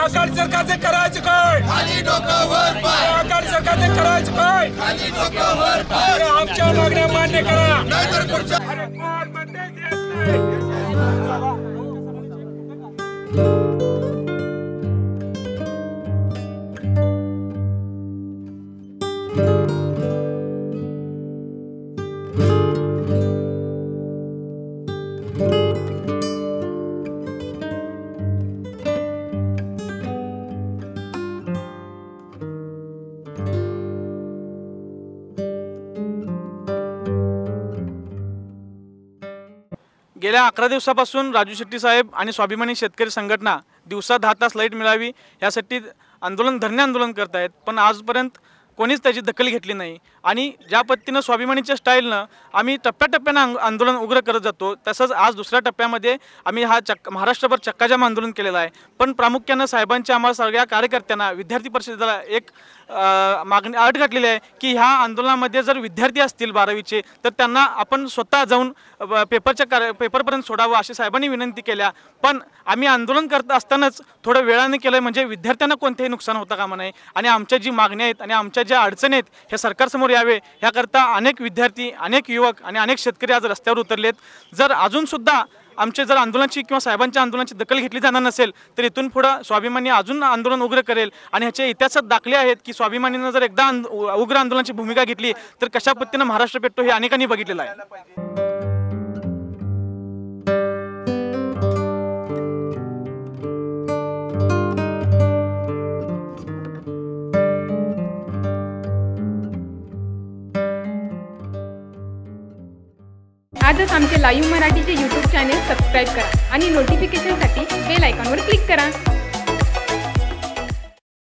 आकाड सरकारचे करायचे काय? खाली डोकं वर पाय. आकाड सरकारचे करायचे काय? खाली डोकं वर पाय. अरे आमच्या मागण्या मान्य करा. नाहीतर पुढच्या गेल्या अकरा दिवसापासून राजू शेट्टी साहेब आणि स्वाभिमानी शेतकरी संघटना दिवसा दहा तास लाइट मिळावी यासाठी आंदोलन धरणे आंदोलन करत आहेत पण आजपर्यंत कोणीच त्याची दखल घेतली नाही. आणि ज्या पद्धतीनं स्वाभिमानीच्या स्टाईलनं आम्ही टप्प्याटप्प्यानं आंदोलन उग्र करत जातो तसंच आज दुसऱ्या टप्प्यामध्ये आम्ही हा चक्क महाराष्ट्रभर चक्काजाम आंदोलन केलेलं आहे. पण प्रामुख्यानं साहेबांच्या आम्हाला सगळ्या कार्यकर्त्यांना विद्यार्थी परिषदेला एक मागणी अट घातलेली आहे की ह्या आंदोलनामध्ये जर विद्यार्थी असतील बारावीचे तर त्यांना आपण स्वतः जाऊन पेपरच्या कार्य पेपरपर्यंत सोडावं अशी साहेबांनी विनंती केल्या. पण आम्ही आंदोलन करत असतानाच थोडं वेळाने केलं म्हणजे विद्यार्थ्यांना कोणतेही नुकसान होता कामा नये. आणि आमच्या जी मागण्या आहेत आणि आमच्या ज्या अडचणी आहेत हे सरकारसमोर यावे ह्याकरता अनेक विद्यार्थी अनेक युवक आणि अनेक शेतकरी आज रस्त्यावर उतरलेत. जर अजूनसुद्धा आमचे जर आंदोलनाची किंवा साहेबांच्या आंदोलनाची दखल घेतली जाणार नसेल तर इथून पुढं स्वाभिमानी अजून आंदोलन उग्र करेल आणि ह्याचे इतिहासात दाखले आहेत की स्वाभिमानीनं जर एकदा उग्र आंदोलनाची भूमिका घेतली तर कशा पद्धतीनं महाराष्ट्र पेटतो हे अनेकांनी बघितलेलं आहे. आजच आमचे लाईव्ह मराठीचे यूट्यूब चॅनेल सबस्क्राईब करा आणि नोटिफिकेशनसाठी बेल आयकॉनवर क्लिक करा.